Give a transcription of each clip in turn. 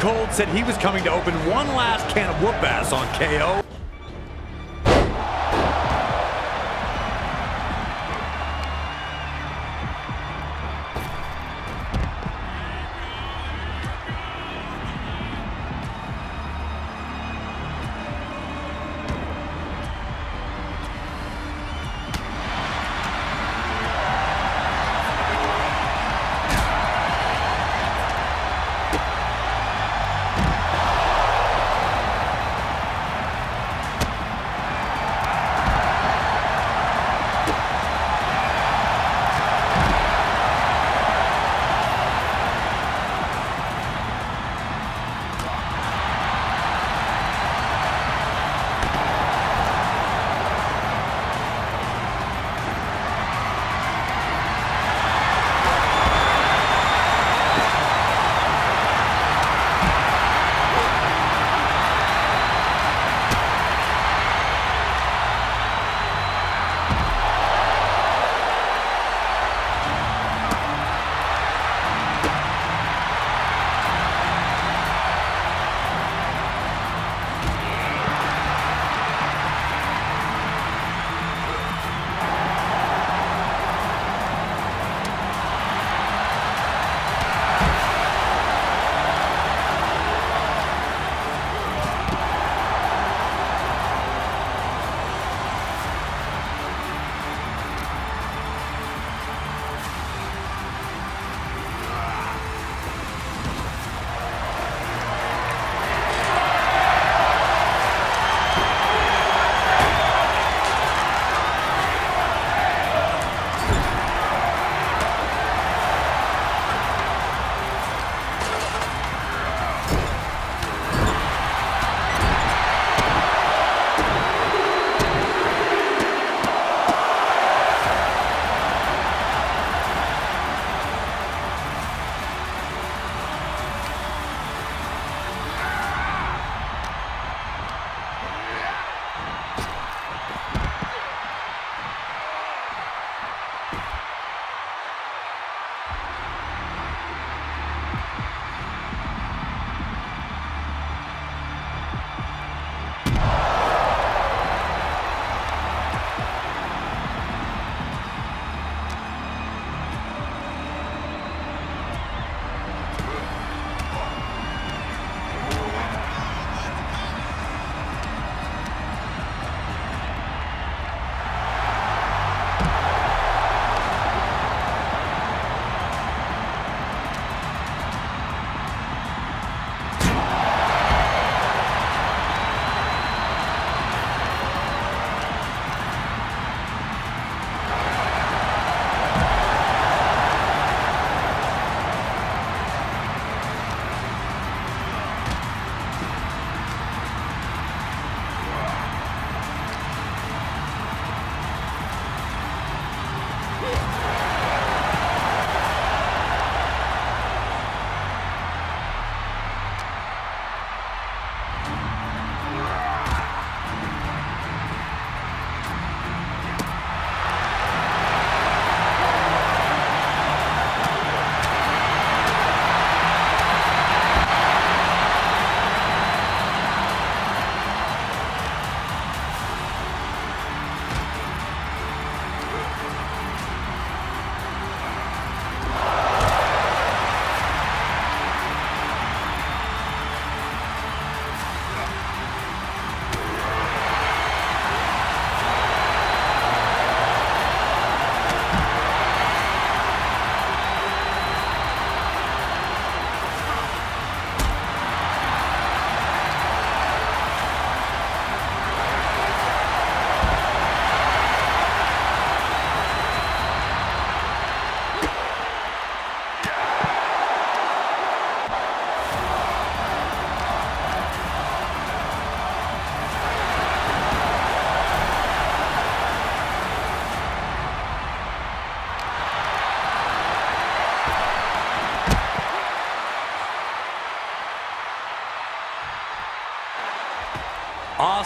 Cold said he was coming to open one last can of whoop ass on KO.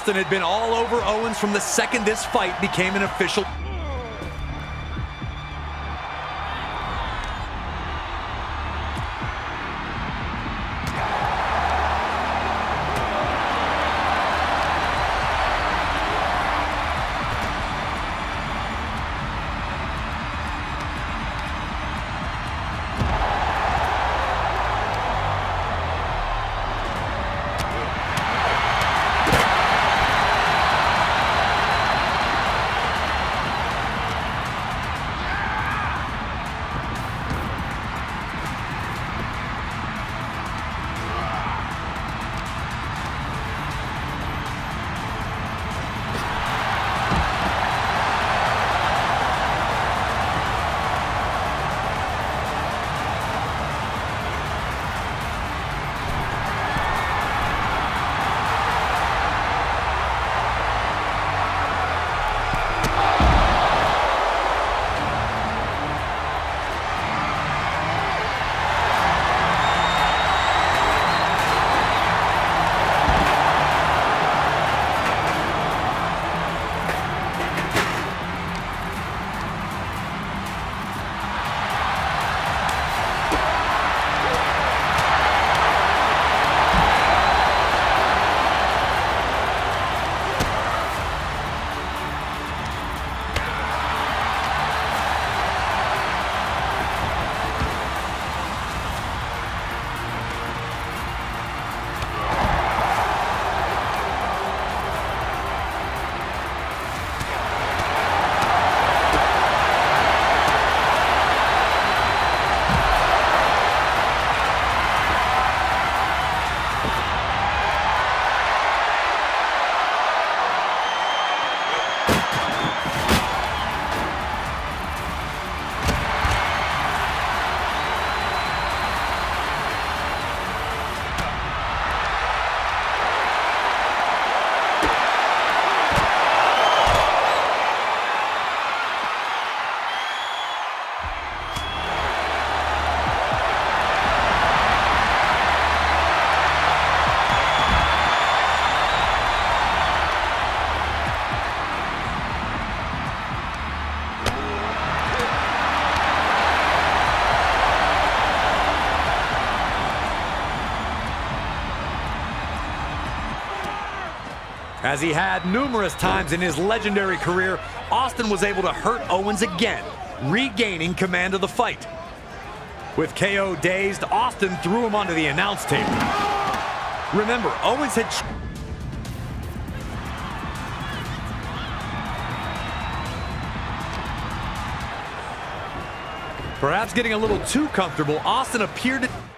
Austin had been all over Owens from the second this fight became an official. As he had numerous times in his legendary career, Austin was able to hurt Owens again, regaining command of the fight. With KO dazed, Austin threw him onto the announce table. Remember, Owens had... Perhaps getting a little too comfortable, Austin appeared to...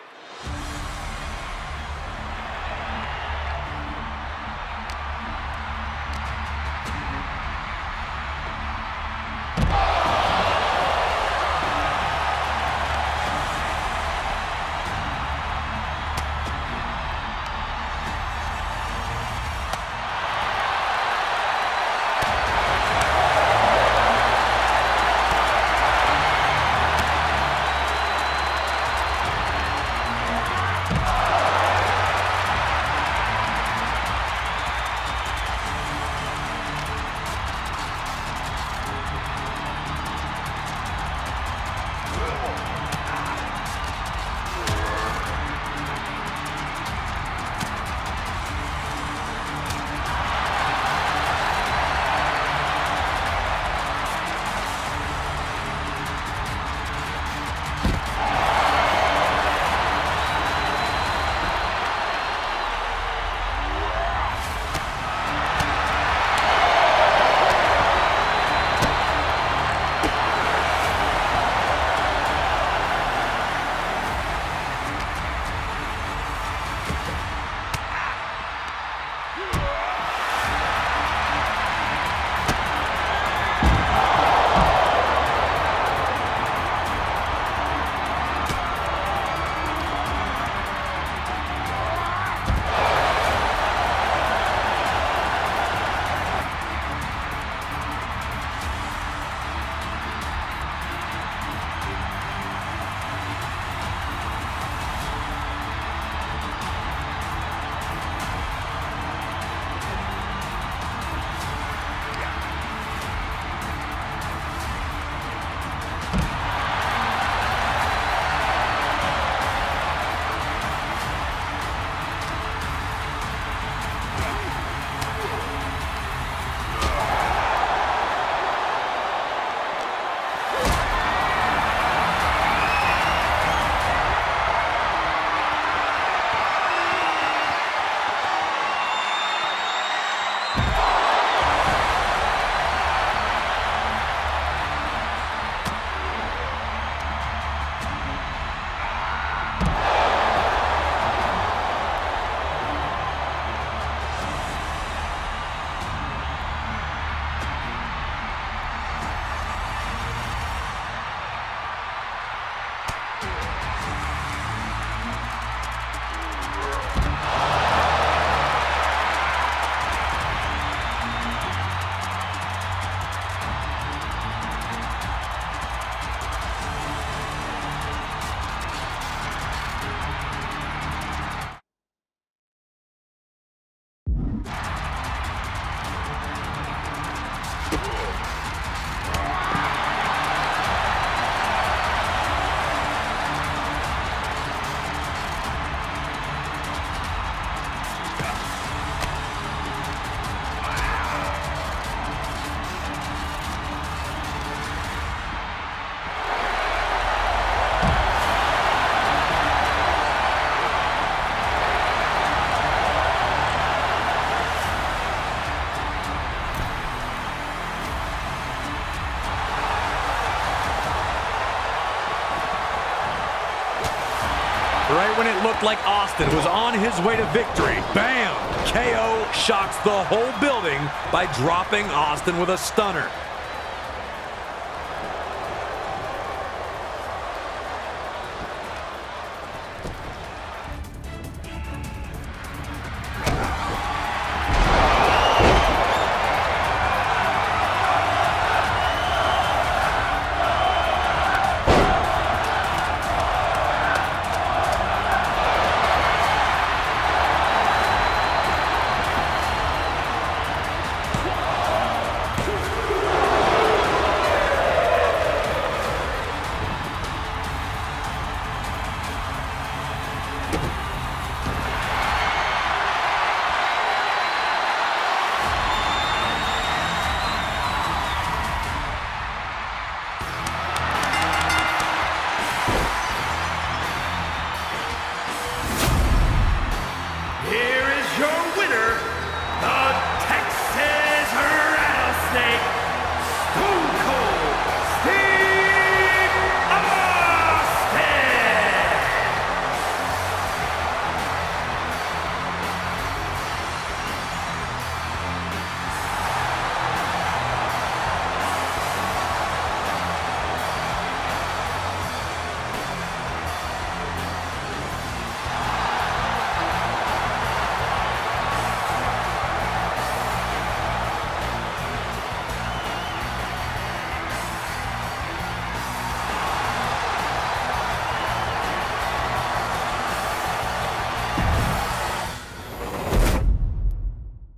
looked like Austin was on his way to victory, bam! KO shocks the whole building by dropping Austin with a stunner.